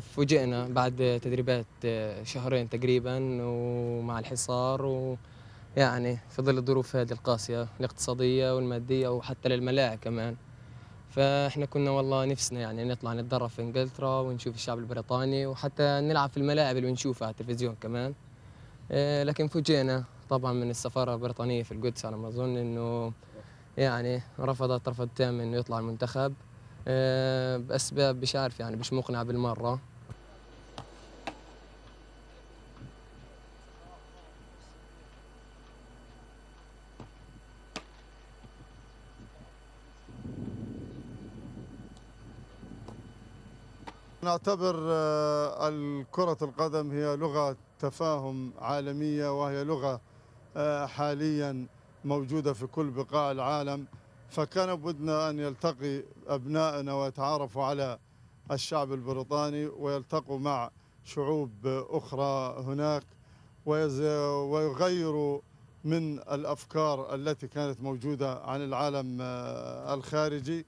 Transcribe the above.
فوجئنا بعد تدريبات آه، شهرين تقريبا ومع الحصار ويعني في ظل الظروف هذه القاسية الاقتصادية والمادية وحتى للملاعب كمان. فإحنا كنا والله نفسنا يعني نطلع نتدرب في إنجلترا ونشوف الشعب البريطاني وحتى نلعب في الملاعب اللي بنشوفها على التلفزيون كمان. آه، لكن فوجئنا طبعا من السفارة البريطانية في القدس على ما أظن إنه يعني رفضت رفض تام إنه يطلع المنتخب. إيه، بأسباب مش عارف يعني مش مقنعة بالمرة. نعتبر آه، كرة القدم هي لغة تفاهم عالمية وهي لغة آه، حاليا موجودة في كل بقاع العالم فكان بدنا أن يلتقي أبنائنا ويتعارفوا على الشعب البريطاني ويلتقوا مع شعوب أخرى هناك ويغيروا من الأفكار التي كانت موجودة عن العالم آه، الخارجي.